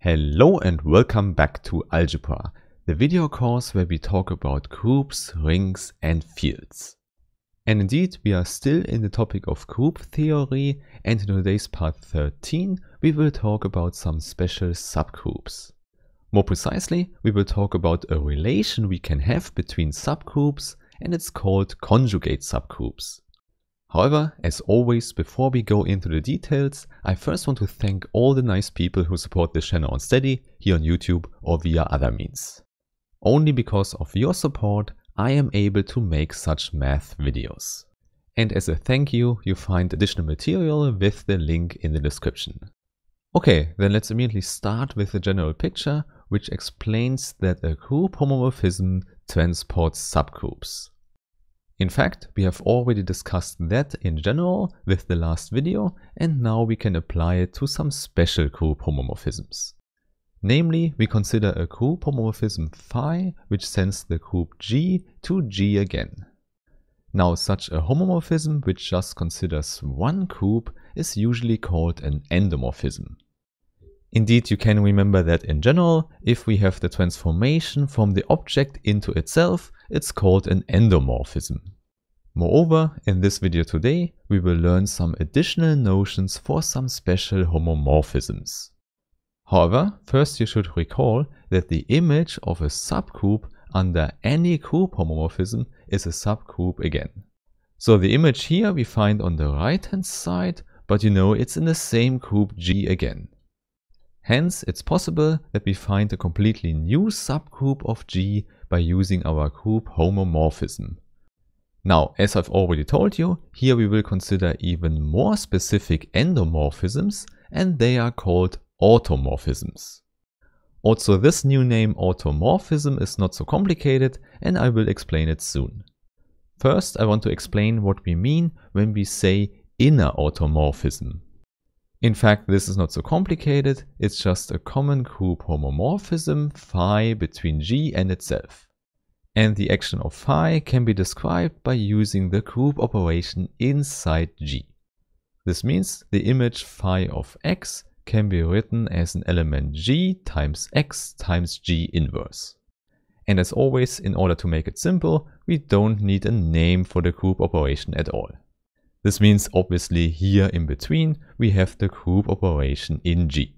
Hello and welcome back to Algebra, the video course where we talk about groups, rings and fields. And indeed, we are still in the topic of group theory and in today's part 13, we will talk about some special subgroups. More precisely, we will talk about a relation we can have between subgroups and it's called conjugate subgroups. However, as always, before we go into the details, I first want to thank all the nice people who support this channel on Steady, here on YouTube or via other means. Only because of your support, I am able to make such math videos. And as a thank you, you find additional material with the link in the description. Okay, then let's immediately start with the general picture, which explains that a group homomorphism transports subgroups. In fact, we have already discussed that in general with the last video and now we can apply it to some special group homomorphisms. Namely, we consider a group homomorphism phi which sends the group G to G again. Now such a homomorphism which just considers one group is usually called an endomorphism. Indeed, you can remember that in general, if we have the transformation from the object into itself, it's called an endomorphism. Moreover, in this video today, we will learn some additional notions for some special homomorphisms. However, first you should recall that the image of a subgroup under any group homomorphism is a subgroup again. So the image here we find on the right hand side, but you know it's in the same group G again. Hence, it's possible that we find a completely new subgroup of G by using our group homomorphism. Now, as I've already told you, here we will consider even more specific endomorphisms and they are called automorphisms. Also, this new name automorphism is not so complicated and I will explain it soon. First, I want to explain what we mean when we say inner automorphism. In fact, this is not so complicated, it's just a common group homomorphism phi between G and itself. And the action of phi can be described by using the group operation inside G. This means the image phi of x can be written as an element G times x times G inverse. And as always, in order to make it simple, we don't need a name for the group operation at all. This means obviously here in between we have the group operation in G.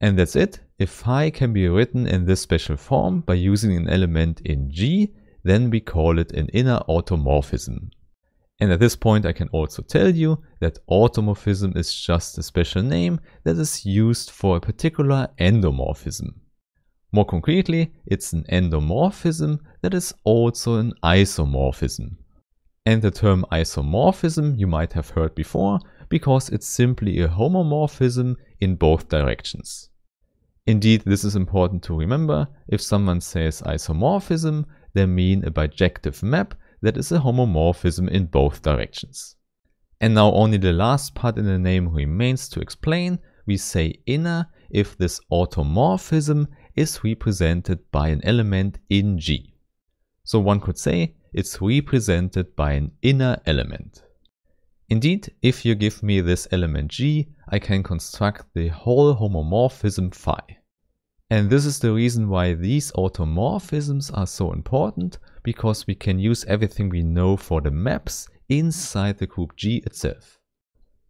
And that's it. If phi can be written in this special form by using an element in G, then we call it an inner automorphism. And at this point I can also tell you that automorphism is just a special name that is used for a particular endomorphism. More concretely, it's an endomorphism that is also an isomorphism. And the term isomorphism you might have heard before because it's simply a homomorphism in both directions. Indeed, this is important to remember. If someone says isomorphism, they mean a bijective map that is a homomorphism in both directions. And now only the last part in the name remains to explain. We say inner if this automorphism is represented by an element in G. So one could say it's represented by an inner element. Indeed, if you give me this element G, I can construct the whole homomorphism phi. And this is the reason why these automorphisms are so important, because we can use everything we know for the maps inside the group G itself.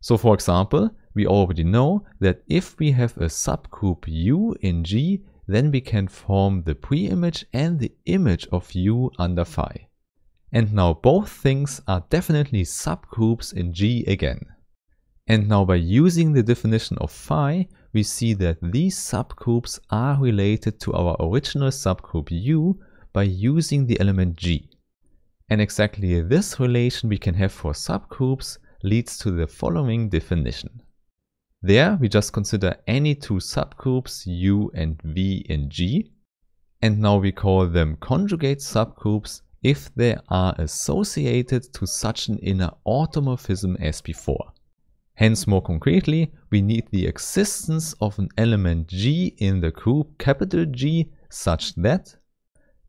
So for example, we already know that if we have a subgroup U in G, then we can form the preimage and the image of U under phi. And now both things are definitely subgroups in G again. And now by using the definition of phi, we see that these subgroups are related to our original subgroup U by using the element G. And exactly this relation we can have for subgroups leads to the following definition. There we just consider any two subgroups U and V in G. And now we call them conjugate subgroups if they are associated to such an inner automorphism as before. Hence more concretely, we need the existence of an element G in the group capital G such that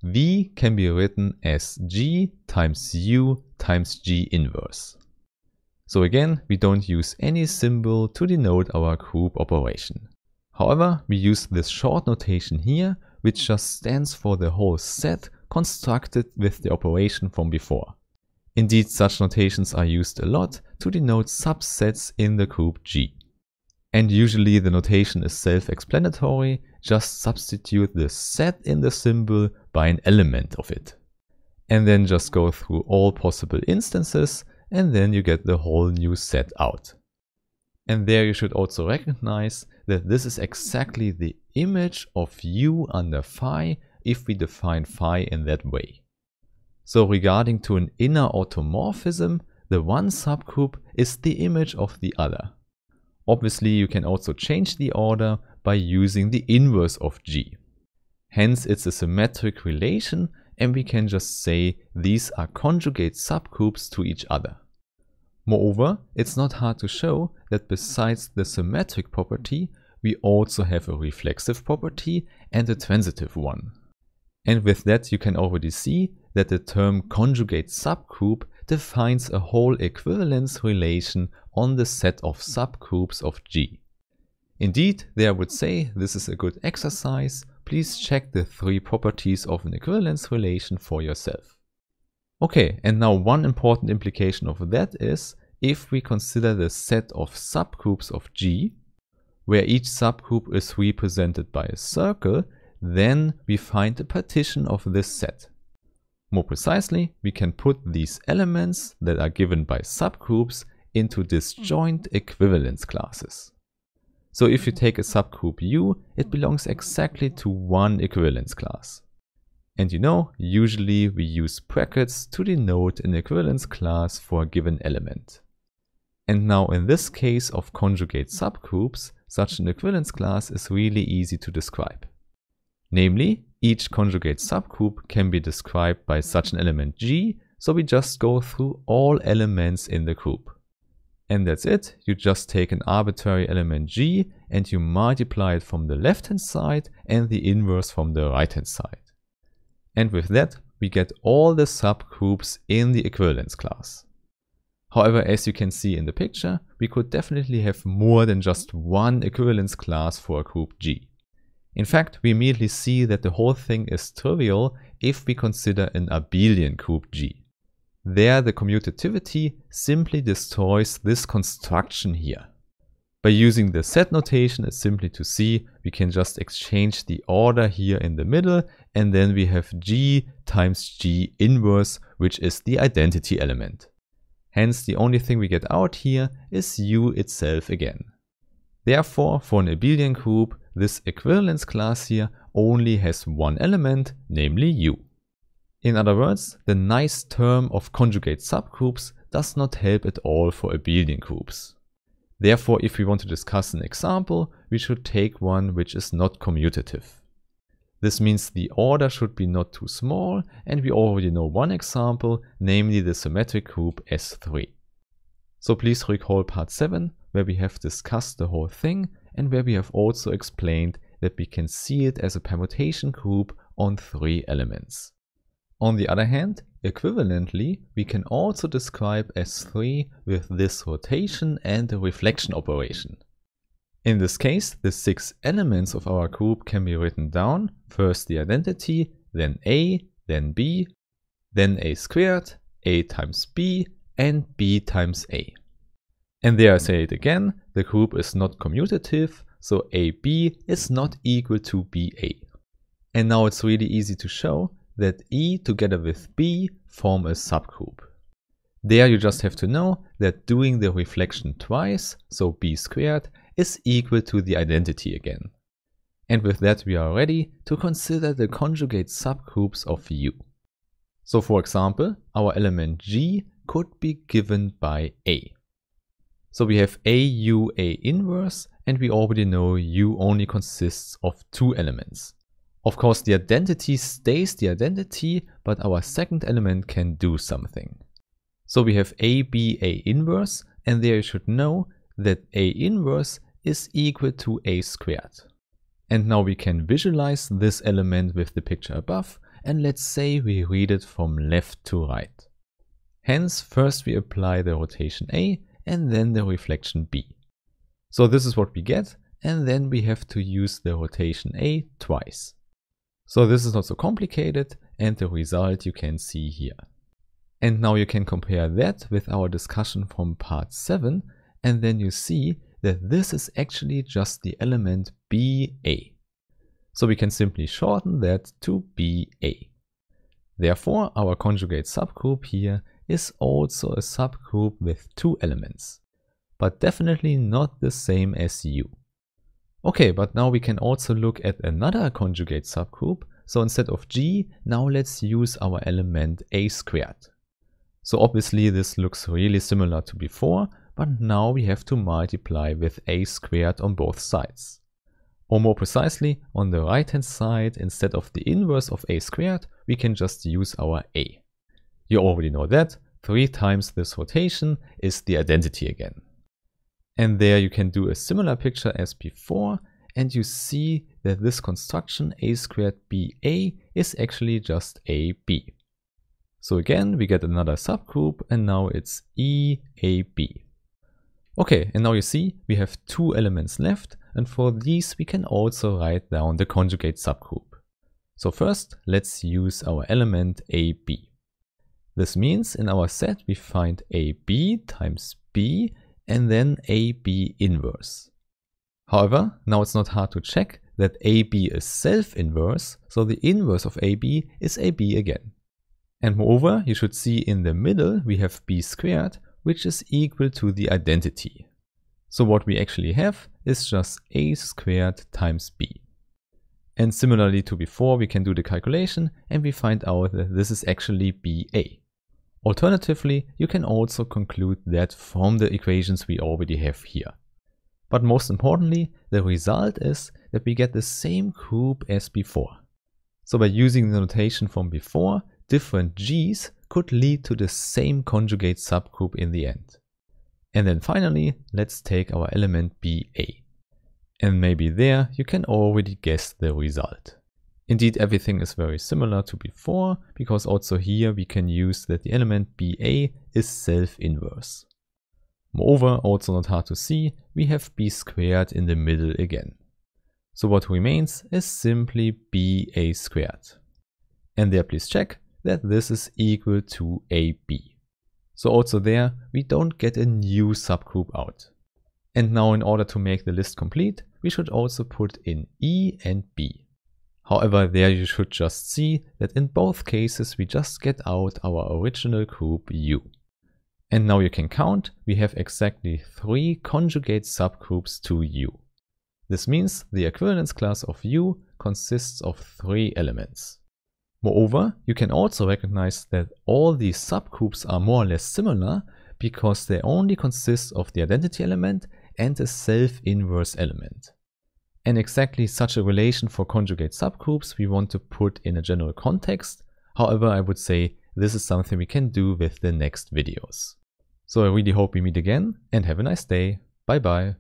V can be written as G times U times G inverse. So again, we don't use any symbol to denote our group operation. However, we use this short notation here, which just stands for the whole set constructed with the operation from before. Indeed, such notations are used a lot to denote subsets in the group G. And usually the notation is self-explanatory, just substitute the set in the symbol by an element of it. And then just go through all possible instances and then you get the whole new set out. And there you should also recognize that this is exactly the image of u under phi if we define phi in that way. So regarding to an inner automorphism, the one subgroup is the image of the other. Obviously you can also change the order by using the inverse of G. Hence it's a symmetric relation and we can just say these are conjugate subgroups to each other. Moreover, it's not hard to show that besides the symmetric property, we also have a reflexive property and a transitive one. And with that you can already see that the term conjugate subgroup defines a whole equivalence relation on the set of subgroups of G. Indeed, there I would say this is a good exercise. Please check the three properties of an equivalence relation for yourself. Okay, and now one important implication of that is if we consider the set of subgroups of G, where each subgroup is represented by a circle, then we find a partition of this set. More precisely, we can put these elements that are given by subgroups into disjoint equivalence classes. So if you take a subgroup U, it belongs exactly to one equivalence class. And you know, usually we use brackets to denote an equivalence class for a given element. And now in this case of conjugate subgroups, such an equivalence class is really easy to describe. Namely, each conjugate subgroup can be described by such an element G, so we just go through all elements in the group. And that's it, you just take an arbitrary element G and you multiply it from the left hand side and the inverse from the right hand side. And with that, we get all the subgroups in the equivalence class. However, as you can see in the picture, we could definitely have more than just one equivalence class for a group G. In fact, we immediately see that the whole thing is trivial if we consider an abelian group G. There the commutativity simply destroys this construction here. By using the set notation, it's simply to see we can just exchange the order here in the middle and then we have G times G inverse, which is the identity element. Hence the only thing we get out here is U itself again. Therefore, for an abelian group, this equivalence class here only has one element, namely U. In other words, the nice term of conjugate subgroups does not help at all for abelian groups. Therefore, if we want to discuss an example, we should take one which is not commutative. This means the order should be not too small, and we already know one example, namely the symmetric group S3. So please recall part 7, where we have discussed the whole thing, and where we have also explained that we can see it as a permutation group on three elements. On the other hand, equivalently, we can also describe S3 with this rotation and a reflection operation. In this case, the six elements of our group can be written down, first the identity, then A, then B, then A squared, A times B, and B times A. And there I say it again, the group is not commutative, so AB is not equal to BA. And now it's really easy to show that E together with B form a subgroup. There you just have to know that doing the reflection twice, so B squared, is equal to the identity again. And with that we are ready to consider the conjugate subgroups of U. So for example, our element G could be given by A. So we have A U A inverse and we already know U only consists of two elements. Of course, the identity stays the identity, but our second element can do something. So we have A, B, A inverse, and there you should know that A inverse is equal to A squared. And now we can visualize this element with the picture above, and let's say we read it from left to right. Hence, first we apply the rotation A, and then the reflection B. So this is what we get, and then we have to use the rotation A twice. So this is not so complicated and the result you can see here. And now you can compare that with our discussion from part 7 and then you see that this is actually just the element BA. So we can simply shorten that to BA. Therefore, our conjugate subgroup here is also a subgroup with two elements, but definitely not the same as U. Okay, but now we can also look at another conjugate subgroup. So instead of G, now let's use our element A squared. So obviously this looks really similar to before, but now we have to multiply with A squared on both sides. Or more precisely, on the right hand side, instead of the inverse of a squared, we can just use our a. You already know that, 3 times this rotation is the identity again. And there you can do a similar picture as before, and you see that this construction a squared ba is actually just ab. So again, we get another subgroup, and now it's EAB. Okay, and now you see we have two elements left, and for these we can also write down the conjugate subgroup. So first, let's use our element AB. This means in our set we find AB times B and then AB inverse. However, now it's not hard to check that AB is self-inverse, so the inverse of AB is AB again. And moreover, you should see in the middle we have B squared, which is equal to the identity. So what we actually have is just a squared times b. And similarly to before, we can do the calculation and we find out that this is actually BA. Alternatively, you can also conclude that from the equations we already have here. But most importantly, the result is that we get the same group as before. So by using the notation from before, different g's could lead to the same conjugate subgroup in the end. And then finally, let's take our element BA. And maybe there you can already guess the result. Indeed, everything is very similar to before, because also here we can use that the element BA is self-inverse. Moreover, also not hard to see, we have b squared in the middle again. So what remains is simply BA squared. And there please check that this is equal to AB. So also there, we don't get a new subgroup out. And now in order to make the list complete, we should also put in E and B. However, there you should just see that in both cases we just get out our original group U. And now you can count, we have exactly three conjugate subgroups to U. This means the equivalence class of U consists of three elements. Moreover, you can also recognize that all these subgroups are more or less similar because they only consist of the identity element and a self-inverse element. And exactly such a relation for conjugate subgroups we want to put in a general context. However, I would say this is something we can do with the next videos. So I really hope we meet again and have a nice day. Bye bye.